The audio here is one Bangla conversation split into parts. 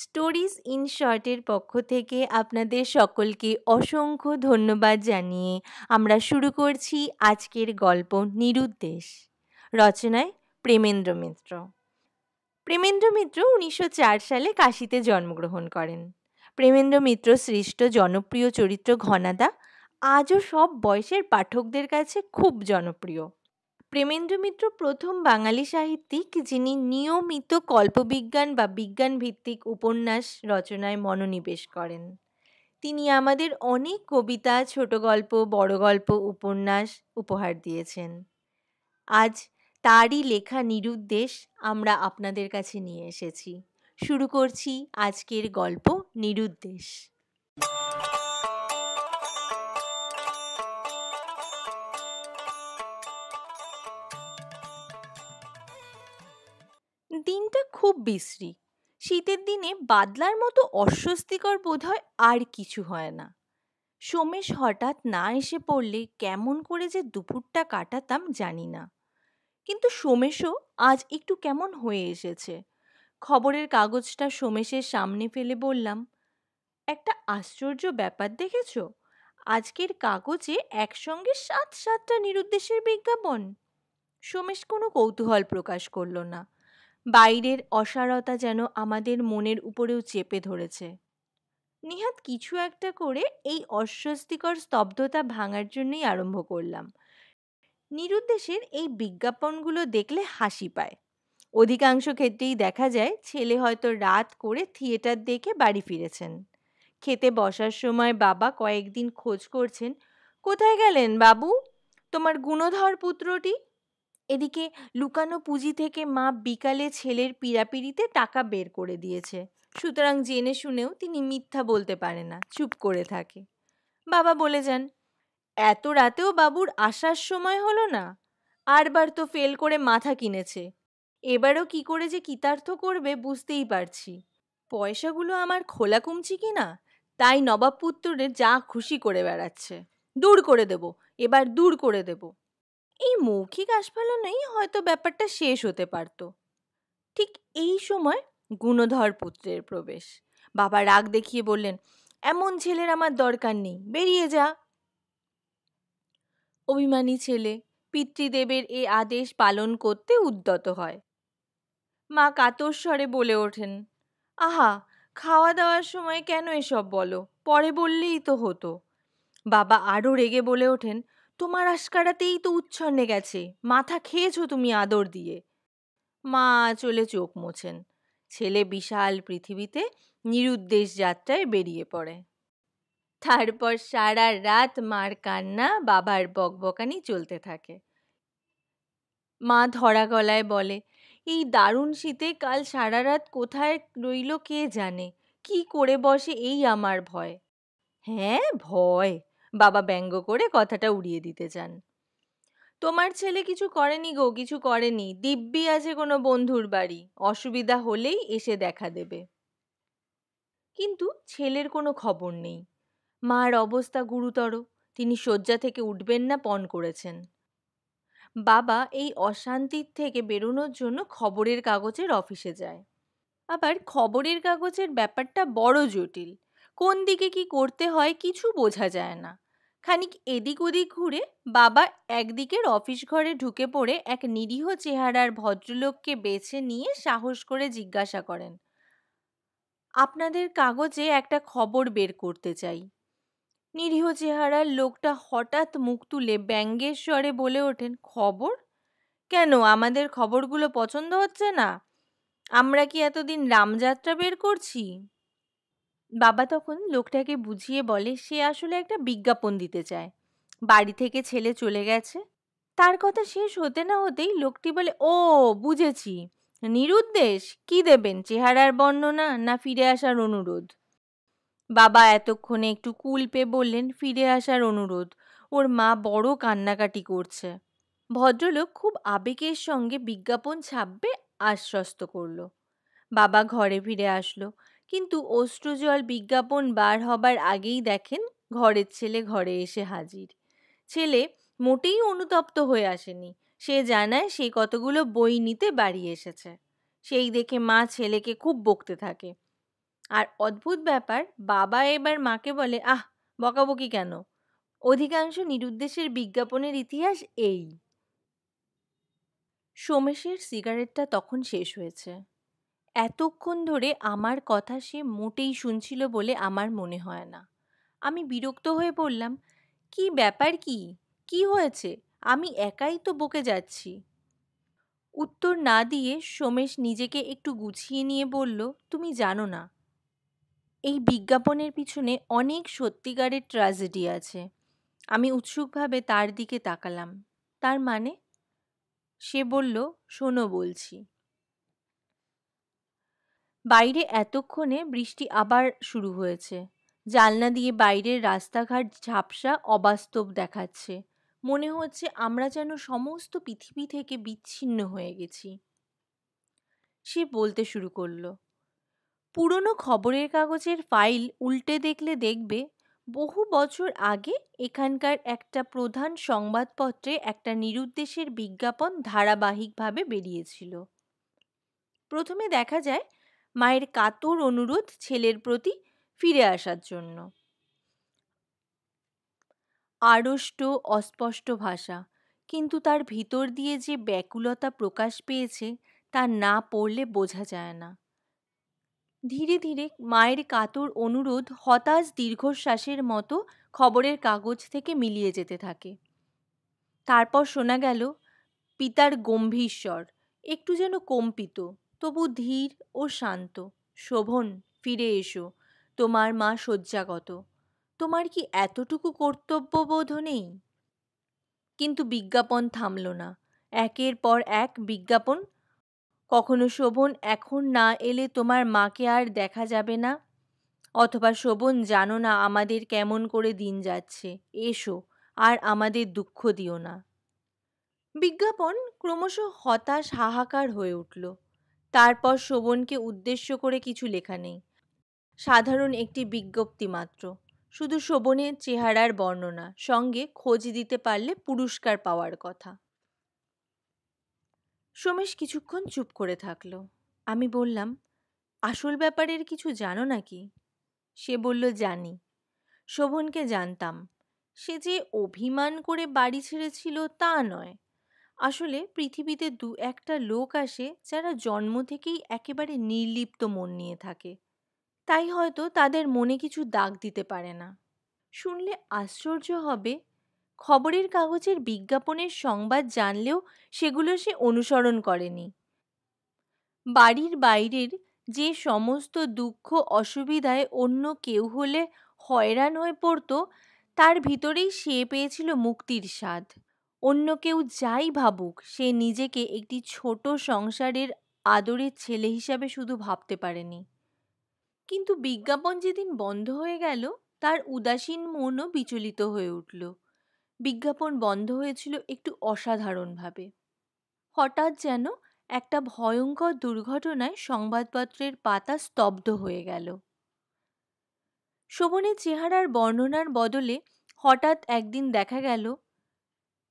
স্টোরিজ ইন শর্টের পক্ষ থেকে আপনাদের সকলকে অসংখ্য ধন্যবাদ জানিয়ে আমরা শুরু করছি আজকের গল্প নিরুদ্দেশ। রচনায় প্রেমেন্দ্র মিত্র। প্রেমেন্দ্র মিত্র উনিশশো চার সালে কাশিতে জন্মগ্রহণ করেন। প্রেমেন্দ্র মিত্র সৃষ্ট জনপ্রিয় চরিত্র ঘনাদা। আজও সব বয়সের পাঠকদের কাছে খুব জনপ্রিয়। প্রেমেন্দ্র মিত্র প্রথম বাঙালি সাহিত্যিক, যিনি নিয়মিত কল্পবিজ্ঞান বা বিজ্ঞান ভিত্তিক উপন্যাস রচনায় মনোনিবেশ করেন। তিনি আমাদের অনেক কবিতা, ছোট গল্প, বড় গল্প, উপন্যাস উপহার দিয়েছেন। আজ তারই লেখা নিরুদ্দেশ আমরা আপনাদের কাছে নিয়ে এসেছি। শুরু করছি আজকের গল্প নিরুদ্দেশ। দিনটা খুব বিশ্রী। শীতের দিনে বাদলার মতো অস্বস্তিকর বোধ হয় আর কিছু হয় না। সোমেশ হঠাৎ না এসে পড়লে কেমন করে যে দুপুরটা কাটাতাম জানি না। কিন্তু সোমেশও আজ একটু কেমন হয়ে এসেছে। খবরের কাগজটা সোমেশের সামনে ফেলে বললাম, একটা আশ্চর্য ব্যাপার দেখেছ? আজকের কাগজে একসঙ্গে সাত সাতটা নিরুদ্দেশের বিজ্ঞাপন। সোমেশ কোনো কৌতূহল প্রকাশ করল না। বাইরের অসারতা যেন আমাদের মনের উপরেও চেপে ধরেছে। নিহাত কিছু একটা করে এই অস্বস্তিকর স্তব্ধতা ভাঙার জন্যই আরম্ভ করলাম। নিরুদ্দেশের এই বিজ্ঞাপনগুলো দেখলে হাসি পায়। অধিকাংশ ক্ষেত্রেই দেখা যায়, ছেলে হয়তো রাত করে থিয়েটার দেখে বাড়ি ফিরেছেন। খেতে বসার সময় বাবা কয়েকদিন খোঁজ করছেন, কোথায় গেলেন বাবু? তোমার গুণধর পুত্রটি? এদিকে লুকানো পুঁজি থেকে মা বিকালে ছেলের পিড়াপিড়িতে টাকা বের করে দিয়েছে। সুতরাং জেনে শুনেও তিনি মিথ্যা বলতে পারে না, চুপ করে থাকে। বাবা বলে যান, এত রাতেও বাবুর আসার সময় হলো না? আরবার তো ফেল করে মাথা কিনেছে। এবারও কি করে যে কৃতার্থ করবে বুঝতেই পারছি। পয়সাগুলো আমার খোলা কমছি কি না? তাই নবাব পুত্রের যা খুশি করে বেড়াচ্ছে। দূর করে দেব, এবার দূর করে দেব। এই মৌখিক আস্ফালনেই হয়তো ব্যাপারটা শেষ হতে পারত। ঠিক এই সময় গুণধর পুত্রের প্রবেশ। বাবা রাগ দেখিয়ে বললেন, এমন ছেলের আমার দরকার নেই, বেরিয়ে যা। অভিমানী ছেলে, পিতৃদেবের এ আদেশ পালন করতে উদ্যত হয়। মা কাতর স্বরে বলে ওঠেন, আহা খাওয়া দাওয়ার সময় কেন এসব বলো? পরে বললেই তো হতো। বাবা আরও রেগে বলে ওঠেন তোমার আশকারাতেই তো উচ্ছন্নে গেছে। মাথা খেয়েছো তুমি আদর দিয়ে। মা চলে চোখ মোছেন। ছেলে বিশাল পৃথিবীতে নিরুদ্দেশ যাত্রায় বেরিয়ে পড়ে। তারপর সারা রাত মার কান্না, বাবার বকবকানি চলতে থাকে। মা ধরা গলায় বলে, এই দারুণ শীতে কাল সারা রাত কোথায় রইল কে জানে? কি করে বসে এই আমার ভয়? হ্যাঁ ভয়। বাবা ব্যঙ্গ করে কথাটা উড়িয়ে দিতে চান। তোমার ছেলে কিছু করেনি গো, কিছু করেনি। দিব্যি আছে কোনো বন্ধুর বাড়ি। অসুবিধা হলেই এসে দেখা দেবে। কিন্তু ছেলের কোনো খবর নেই। মার অবস্থা গুরুতর। তিনি শয্যা থেকে উঠবেন না, পণ করেছেন। বাবা এই অশান্তির থেকে বেরোনোর জন্য খবরের কাগজের অফিসে যায়। আবার খবরের কাগজের ব্যাপারটা বড় জটিল। কোন দিকে কি করতে হয় কিছু বোঝা যায় না। খানিক এদিক ওদিক ঘুরে বাবা একদিকের অফিস ঘরে ঢুকে পড়ে এক নিরীহ চেহারার ভদ্রলোককে বেছে নিয়ে সাহস করে জিজ্ঞাসা করেন, আপনাদের কাগজে একটা খবর বের করতে চাই। নিরীহ চেহারার লোকটা হঠাৎ মুখ তুলে ব্যঙ্গের স্বরে বলে ওঠেন, খবর? কেন? আমাদের খবরগুলো পছন্দ হচ্ছে না। আমরা কি এতদিন রামযাত্রা বের করছি? বাবা তখন লোকটাকে বুঝিয়ে বলে, সে আসলে একটা বিজ্ঞাপন দিতে চায়। বাড়ি থেকে ছেলে চলে গেছে। তার কথা শেষ হতে না হতেই লোকটি বলে, ও, বুঝেছি। নিরুদ্দেশ? কি দেবেন? চেহারার বর্ণনা না ফিরে আসার অনুরোধ? বাবা এতক্ষণে একটু কুল পেয়ে বললেন, ফিরে আসার অনুরোধ। ওর মা বড় কান্নাকাটি করছে। ভদ্রলোক খুব আবেগের সঙ্গে বিজ্ঞাপন ছাপবে আশ্বস্ত করল। বাবা ঘরে ফিরে আসলো। কিন্তু অশ্রুজল বিজ্ঞাপন বার হবার আগেই দেখেন ঘরের ছেলে ঘরে এসে হাজির। ছেলে মোটেই অনুতপ্ত হয়ে আসেনি। সে জানায় সে কতগুলো বই নিতে বাড়ি এসেছে। সেই দেখে মা ছেলেকে খুব বকতে থাকে। আর অদ্ভুত ব্যাপার, বাবা এবার মাকে বলে, আহ, বকাবকি কেন? অধিকাংশ নিরুদ্দেশের বিজ্ঞাপনের ইতিহাস এই। সোমেশের সিগারেটটা তখন শেষ হয়েছে। এতক্ষণ ধরে আমার কথা সে মোটেই শুনছিল বলে আমার মনে হয় না। আমি বিরক্ত হয়ে বললাম, কি ব্যাপার কি? কি হয়েছে? আমি একাই তো বকে যাচ্ছি। উত্তর না দিয়ে সোমেশ নিজেকে একটু গুছিয়ে নিয়ে বলল, তুমি জানো না, এই বিজ্ঞাপনের পিছনে অনেক সত্যিকারের ট্র্যাজেডি আছে। আমি উৎসুকভাবে তার দিকে তাকালাম। তার মানে? সে বলল, শোনো বলছি। বাইরে এতক্ষণে বৃষ্টি আবার শুরু হয়েছে। জালনা দিয়ে বাইরের রাস্তাঘাট ঝাপসা অবাস্তব দেখাচ্ছে। মনে হচ্ছে আমরা যেন সমস্ত পৃথিবী থেকে বিচ্ছিন্ন হয়ে গেছি। সে বলতে শুরু করল, পুরনো খবরের কাগজের ফাইল উল্টে দেখলে দেখবে, বহু বছর আগে এখানকার একটা প্রধান সংবাদপত্রে একটা নিরুদ্দেশের বিজ্ঞাপন ধারাবাহিকভাবে বেরিয়েছিল। প্রথমে দেখা যায় মায়ের কাতর অনুরোধ ছেলের প্রতি ফিরে আসার জন্য। আড়ষ্ট, অস্পষ্ট ভাষা। কিন্তু তার ভিতর দিয়ে যে ব্যাকুলতা প্রকাশ পেয়েছে, তা না পড়লে বোঝা যায় না। ধীরে ধীরে মায়ের কাতর অনুরোধ হতাশ দীর্ঘশ্বাসের মতো খবরের কাগজ থেকে মিলিয়ে যেতে থাকে। তারপর শোনা গেল, পিতার গম্ভীর স্বর, একটু যেন কম্পিত। তবু ধীর ও শান্ত। শোভন, ফিরে এসো। তোমার মা শয্যাগত। তোমার কি এতটুকু কর্তব্যবোধ নেই? কিন্তু বিজ্ঞাপন থামল না। একের পর এক বিজ্ঞাপন? কখনো শোভন এখন না এলে তোমার মাকে আর দেখা যাবে না? অথবা শোভন, জানো না আমাদের কেমন করে দিন যাচ্ছে। এসো, আর আমাদের দুঃখ দিও না। বিজ্ঞাপন ক্রমশ হতাশ, হাহাকার হয়ে উঠল। তারপর শোভনকে উদ্দেশ্য করে কিছু লেখা নেই। সাধারণ একটি বিজ্ঞপ্তি মাত্র। শুধু শোভনের চেহারার বর্ণনা, সঙ্গে খোঁজ দিতে পারলে পুরস্কার পাওয়ার কথা। সোমেশ কিছুক্ষণ চুপ করে থাকল। আমি বললাম, আসল ব্যাপারের কিছু জানো নাকি? সে বলল, জানি। শোভনকে জানতাম। সে যে অভিমান করে বাড়ি ছেড়েছিল তা নয়। আসলে পৃথিবীতে দু একটা লোক আসে যারা জন্ম থেকেই একেবারে নির্লিপ্ত মন নিয়ে থাকে। তাই হয়তো তাদের মনে কিছু দাগ দিতে পারে না। শুনলে আশ্চর্য হবে, খবরের কাগজের বিজ্ঞাপনের সংবাদ জানলেও সেগুলো সে অনুসরণ করেনি। বাড়ির বাইরের যে সমস্ত দুঃখ, অসুবিধায় অন্য কেউ হলে হয়রান হয়ে পড়তো, তার ভিতরেই সে পেয়েছিল মুক্তির স্বাদ। অন্য কেউ যাই ভাবুক, সে নিজেকে একটি ছোট সংসারের আদরের ছেলে হিসাবে শুধু ভাবতে পারেনি। কিন্তু বিজ্ঞাপন যেদিন বন্ধ হয়ে গেল, তার উদাসীন মনও বিচলিত হয়ে উঠল। বিজ্ঞাপন বন্ধ হয়েছিল একটু অসাধারণভাবে। হঠাৎ যেন একটা ভয়ঙ্কর দুর্ঘটনায় সংবাদপত্রের পাতা স্তব্ধ হয়ে গেল। শোভনের চেহারার বর্ণনার বদলে হঠাৎ একদিন দেখা গেল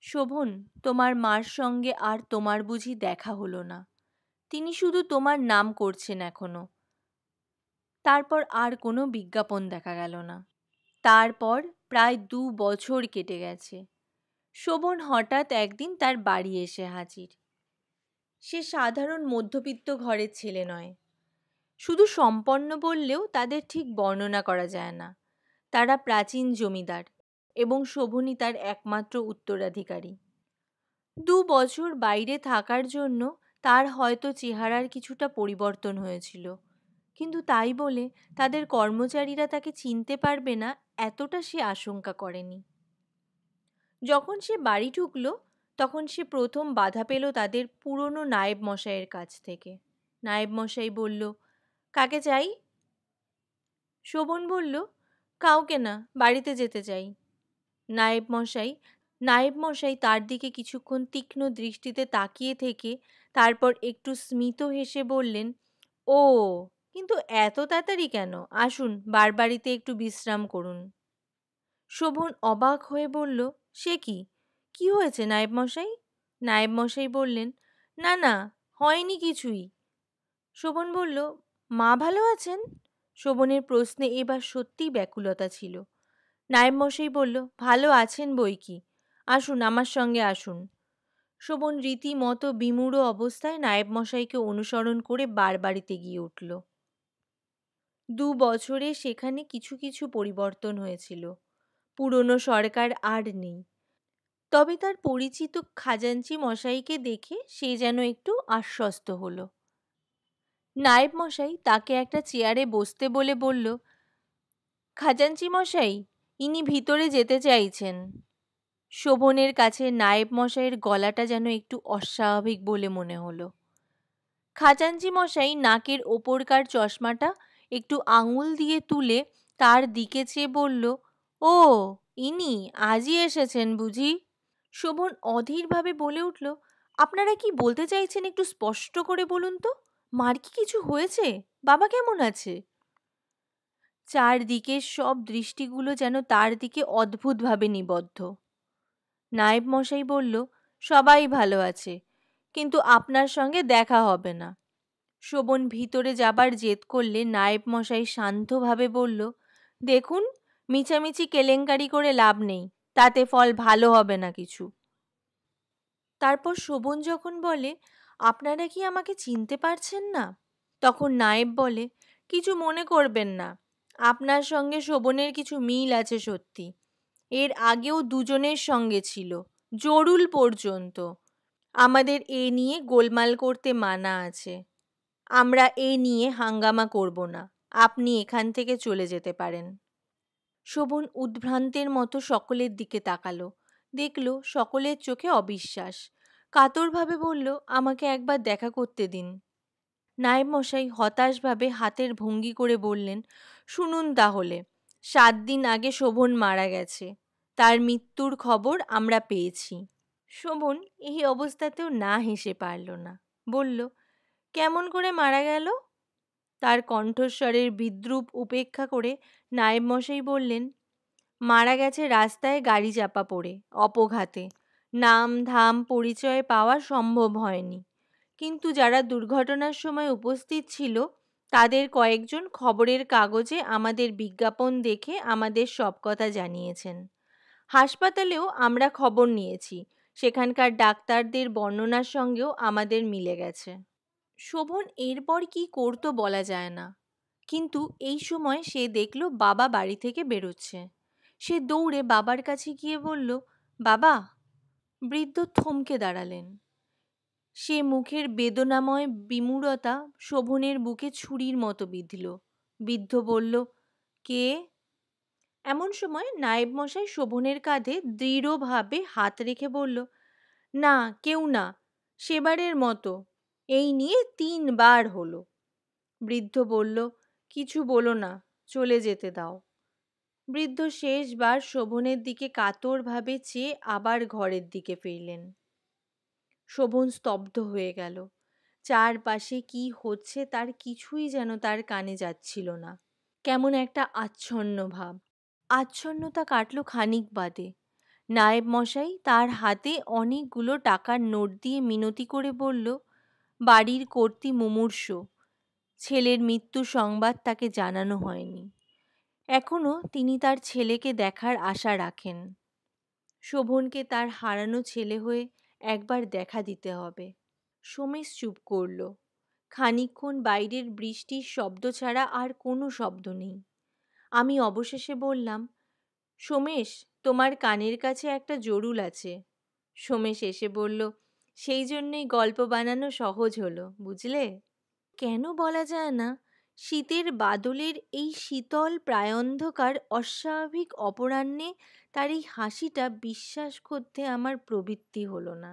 শোভন, তোমার মার সঙ্গে আর তোমার বুঝি দেখা হলো না। তিনি শুধু তোমার নাম করছেন এখনও। তারপর আর কোনো বিজ্ঞাপন দেখা গেল না। তারপর প্রায় দু বছর কেটে গেছে। শোভন হঠাৎ একদিন তার বাড়ি এসে হাজির। সে সাধারণ মধ্যবিত্ত ঘরের ছেলে নয়। শুধু সম্পন্ন বললেও তাদের ঠিক বর্ণনা করা যায় না। তারা প্রাচীন জমিদার। এবং শোভনী তার একমাত্র উত্তরাধিকারী। দু বছর বাইরে থাকার জন্য তার হয়তো চেহারার কিছুটা পরিবর্তন হয়েছিল। কিন্তু তাই বলে তাদের কর্মচারীরা তাকে চিনতে পারবে না এতটা সে আশঙ্কা করেনি। যখন সে বাড়ি ঢুকল, তখন সে প্রথম বাধা পেল তাদের পুরনো নায়েব মশাইয়ের কাছ থেকে। নায়েব মশাই বলল, কাকে চাই? শোভন বলল, কাউকে না, বাড়িতে যেতে চাই। নায়েব মশাই নায়েব মশাই তার দিকে কিছুক্ষণ তীক্ষ্ণ দৃষ্টিতে তাকিয়ে থেকে তারপর একটু স্মিত হেসে বললেন, ও, কিন্তু এত তাড়াতাড়ি কেন? আসুন বারবাড়িতে একটু বিশ্রাম করুন। শোভন অবাক হয়ে বলল, সে কি? কি হয়েছে নায়েব মশাই? নায়েব মশাই বললেন, না না, হয়নি কিছুই। শোভন বলল, মা ভালো আছেন? শোভনের প্রশ্নে এবার সত্যিই ব্যাকুলতা ছিল। নায়েব মশাই বলল, ভালো আছেন বই কি? আসুন, আমার সঙ্গে আসুন। শোভন রীতিমতো বিমূঢ় অবস্থায় নায়েব মশাইকে অনুসরণ করে বারবাড়িতে গিয়ে উঠল। দু বছরে সেখানে কিছু কিছু পরিবর্তন হয়েছিল। পুরনো সরকার আর নেই। তবে তার পরিচিত খাজাঞ্চি মশাইকে দেখে সে যেন একটু আশ্বস্ত হলো। নায়েব মশাই তাকে একটা চেয়ারে বসতে বলে বলল, খাজাঞ্চি মশাই ইনি ভিতরে যেতে চাইছেন। শোভনের কাছে নায়েব মশাইয়ের গলাটা যেন একটু অস্বাভাবিক বলে মনে হলো। খাজাঞ্জি মশাই নাকের ওপরকার চশমাটা একটু আঙুল দিয়ে তুলে তার দিকে চেয়ে বলল, ও, ইনি আজই এসেছেন বুঝি? শোভন অধীরভাবে বলে উঠল, আপনারা কি বলতে চাইছেন একটু স্পষ্ট করে বলুন তো? মার কি কিছু হয়েছে? বাবা কেমন আছে? চারদিকে সব দৃষ্টিগুলো যেন তার দিকে অদ্ভুতভাবে নিবদ্ধ। নায়েব মশাই বলল, সবাই ভালো আছে, কিন্তু আপনার সঙ্গে দেখা হবে না। শোভন ভিতরে যাবার জেদ করলে নায়েব মশাই শান্তভাবে বলল, দেখুন, মিছামিছি কেলেঙ্কারি করে লাভ নেই, তাতে ফল ভালো হবে না কিছু। তারপর শোভন যখন বলে, আপনারা কি আমাকে চিনতে পারছেন না? তখন নায়েব বলে, কিছু মনে করবেন না। আপনার সঙ্গে শোভনের কিছু মিল আছে সত্যি। এর আগেও দুজনের সঙ্গে ছিল, জরুল পর্যন্ত। আমাদের এ নিয়ে গোলমাল করতে মানা আছে। আমরা এ নিয়ে হাঙ্গামা করব না, আপনি এখান থেকে চলে যেতে পারেন। শোভন উদ্ভ্রান্তের মতো সকলের দিকে তাকালো, দেখল সকলের চোখে অবিশ্বাস। কাতরভাবে বলল, আমাকে একবার দেখা করতে দিন। নায়েব মশাই হতাশভাবে হাতের ভঙ্গি করে বললেন, শুনুন তাহলে, সাত দিন আগে শোভন মারা গেছে। তার মৃত্যুর খবর আমরা পেয়েছি। শোভন এই অবস্থাতেও না হেসে পারল না। বলল, কেমন করে মারা গেল? তার কণ্ঠস্বরের বিদ্রুপ উপেক্ষা করে নায়েব মশাই বললেন, মারা গেছে রাস্তায় গাড়ি চাপা পড়ে, অপঘাতে। নাম ধাম পরিচয় পাওয়া সম্ভব হয়নি। কিন্তু যারা দুর্ঘটনার সময় উপস্থিত ছিল, তাদের কয়েকজন খবরের কাগজে আমাদের বিজ্ঞাপন দেখে আমাদের সব কথা জানিয়েছেন। হাসপাতালেও আমরা খবর নিয়েছি, সেখানকার ডাক্তারদের বর্ণনার সঙ্গেও আমাদের মিলে গেছে। শোভন, এরপর কি করতো বলা যায় না। কিন্তু এই সময় সে দেখল বাবা বাড়ি থেকে বেরোচ্ছে। সে দৌড়ে বাবার কাছে গিয়ে বলল, বাবা, বৃদ্ধ থমকে দাঁড়ালেন। সে মুখের বেদনাময় বিমূঢ়তা শোভনের বুকে ছুরির মতো বিঁধল। বৃদ্ধ বলল, কে? এমন সময় নায়েব মশাই শোভনের কাঁধে দৃঢ়ভাবে হাত রেখে বলল, না, কেউ না, সেবারের মতো, এই নিয়ে তিনবার হলো। বৃদ্ধ বলল, কিছু বলো না, চলে যেতে দাও। বৃদ্ধ শেষবার শোভনের দিকে কাতরভাবে চেয়ে আবার ঘরের দিকে ফিরলেন। শোভন স্তব্ধ হয়ে গেল। চারপাশে কি হচ্ছে তার কিছুই যেন তার কানে যাচ্ছিল না। কেমন একটা আচ্ছন্ন ভাব। আচ্ছন্নতা কাটল খানিক বাদে। নায়েব মশাই তার হাতে অনেকগুলো টাকার নোট দিয়ে মিনতি করে বলল, বাড়ির কর্তী মুমূর্ষ। ছেলের মৃত্যু সংবাদ তাকে জানানো হয়নি। এখনও তিনি তার ছেলেকে দেখার আশা রাখেন। শোভনকে তার হারানো ছেলে হয়ে একবার দেখা দিতে হবে। সোমেশ চুপ করল। খানিক্ষণ বাইরের বৃষ্টির শব্দ ছাড়া আর কোনো শব্দ নেই। আমি অবশেষে বললাম, সোমেশ, তোমার কানের কাছে একটা জরুল আছে। সোমেশ এসে বলল, সেই জন্যই গল্প বানানো সহজ হলো, বুঝলে? কেন বলা যায় না? শীতের বাদলের এই শীতল প্রায়ন্ধকার অস্বাভাবিক অপরাহ্নে তার এই হাসিটা বিশ্বাস করতে আমার প্রবৃত্তি হলো না।